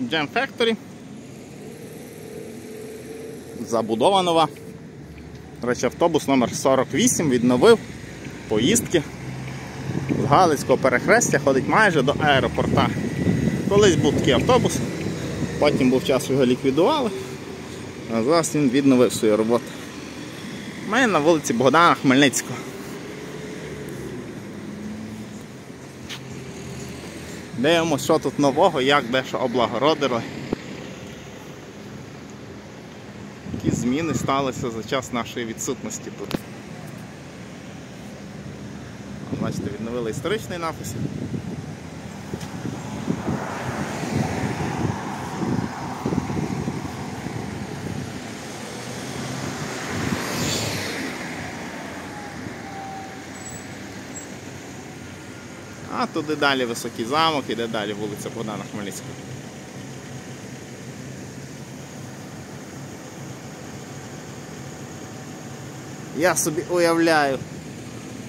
Jam Factory. Забудова нова. До речі, автобус номер 48 відновив поїздки з Галицького перехрестя, ходить майже до аеропорта. Колись був такий автобус, потім був час його ліквідували, а зараз він відновив свою роботу. Ми на вулиці Богдана Хмельницького. Дивимося, що тут нового, як дещо облагородили. Які зміни сталися за час нашої відсутності тут. Бачите, відновили історичний напис. А туди далі високий замок, іде далі вулиця Богдана Хмельницького. Я собі уявляю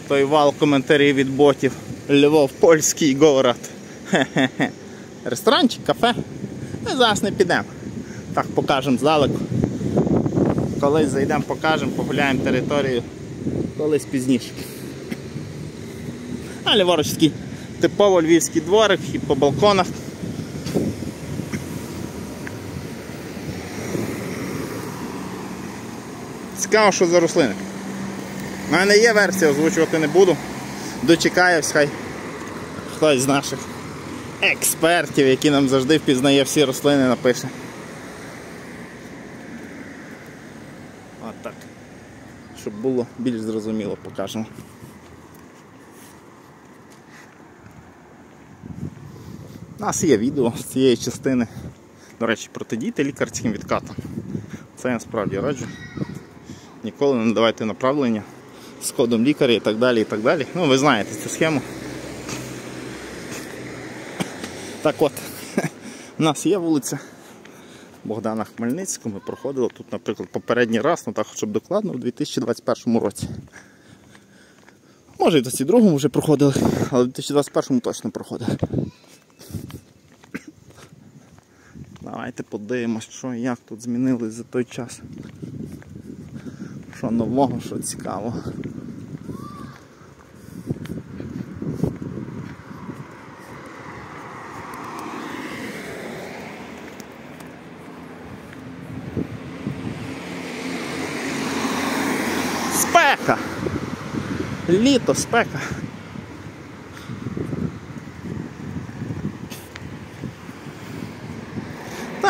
той вал коментарів від ботів. Львов, польський город. Хе-хе-хе. Ресторанчик, кафе. Ми зараз не підемо. Так покажемо здалеку. Колись зайдемо, покажемо, погуляємо територію. Колись пізніше. А ліворуч такий типово львівський дворик і по балконах. Цікаво, що за рослини. У мене є версія, озвучувати не буду. Дочекаюсь, хай хтось з наших експертів, які нам завжди впізнає всі рослини, напише. От так. Щоб було більш зрозуміло, покажемо. У нас є відео з цієї частини. До речі, протидійте лікарським відкатам. Це я насправді раджу. Ніколи не надавайте направлення з кодом лікаря і так далі. і так далі. Ну, ви знаєте цю схему. Так от, у нас є вулиця Богдана Хмельницького. Ми проходили тут, наприклад, попередній раз, ну так, щоб докладно, у 2021 році. Може і в 2022 вже проходили, але в 2021 точно проходили. Давайте подивимось, що і як тут змінилось за той час. Що нового, що цікавого. Спека! Літо, спека.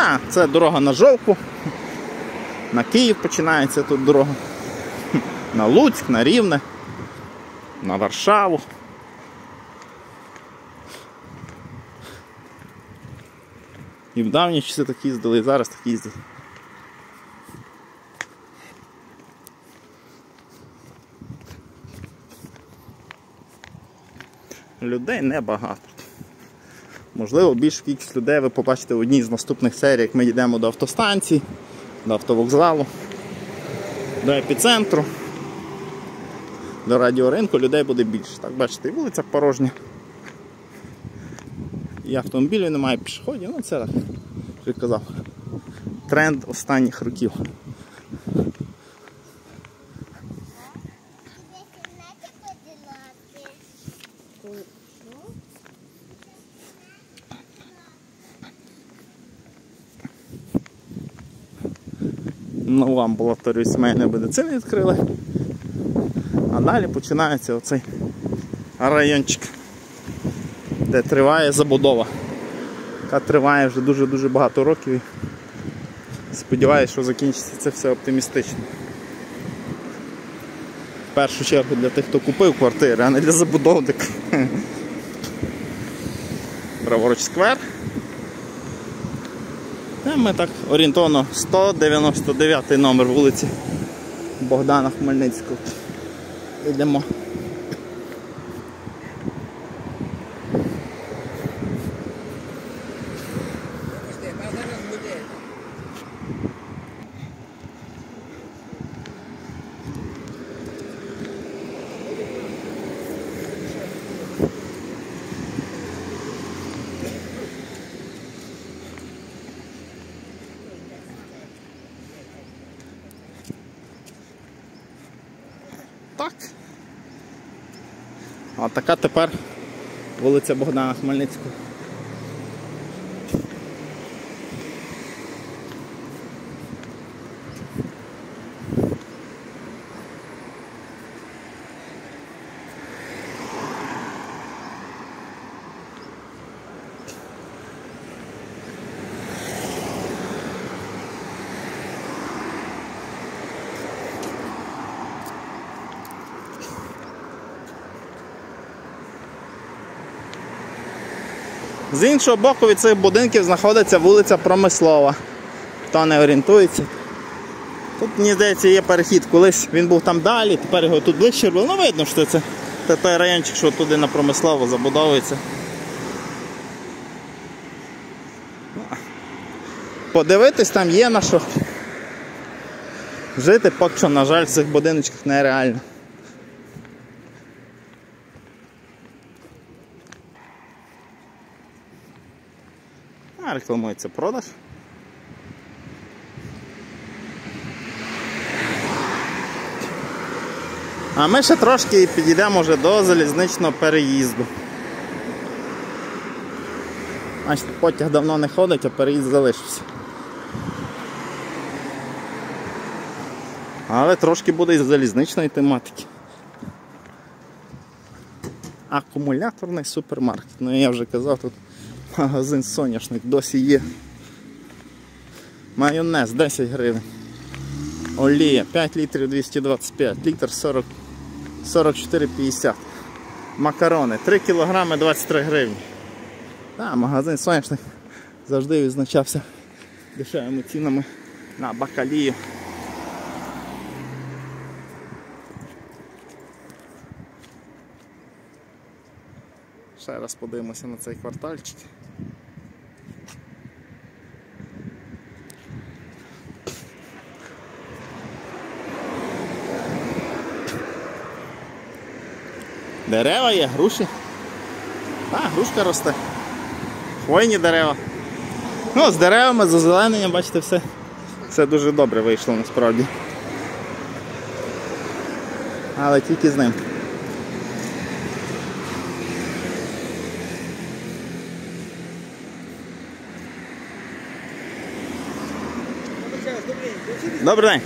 Так, це дорога на Жовку. На Київ починається тут дорога. На Луцьк, на Рівне, на Варшаву. І в давні часи так їздили, і зараз так їздять. Людей небагато. Можливо, більшу кількість людей ви побачите в одній з наступних серій, як ми йдемо до автостанції, до автовокзалу, до епіцентру, до радіоринку людей буде більше. Так, бачите, і вулиця порожня. І автомобілів немає пішоходів, ну це так, як казав, тренд останніх років. Нову амбулаторію сімейної медицини відкрили. А далі починається оцей райончик, де триває забудова, яка триває вже дуже-дуже багато років. Сподіваюся, що закінчиться це все оптимістично. В першу чергу для тих, хто купив квартири, а не для забудовників. Праворуч сквер. Ми так орієнтовно 199 номер вулиці Богдана Хмельницького. Йдемо. А така тепер вулиця Богдана Хмельницького. З іншого боку від цих будинків знаходиться вулиця Промислова. Хто не орієнтується. Тут, мені здається, є перехід. Колись він був там далі, тепер його тут ближче було. Ну видно, що це, це той райончик, що туди на промислово забудовується. Подивитись там є на що. Жити поки що, на жаль, в цих будиночках нереально. Рекламується продаж. А ми ще трошки підійдемо вже до залізничного переїзду. Значить, потяг давно не ходить, а переїзд залишився. Але трошки буде із залізничної тематики. Акумуляторний супермаркет. Ну я вже казав, тут магазин соняшник досі є. Майонез 10 гривень. Олія 5 літрів 225, літр 40, 44,50. Макарони 3 кілограми 23 гривні. Так, магазин соняшник завжди відзначався дешевими цінами на бакалію. Ще раз подивимося на цей квартальчик. Дерева є, груші. А, грушка росте. Хвойні дерева. Ну, з деревами, з озелененням, бачите, все, все дуже добре вийшло насправді. Але тільки з ним. Добрий день.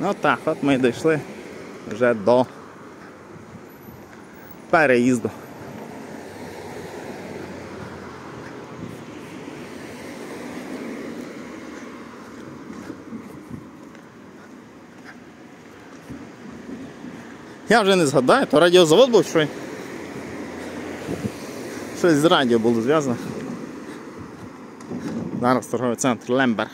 Ну так, от ми дійшли вже до переїзду. Я вже не згадаю, то радіозавод був що? Щось з радіо було зв'язано. Зараз торговий центр Лемберг.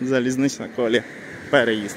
Залізнична колія. Переїзд.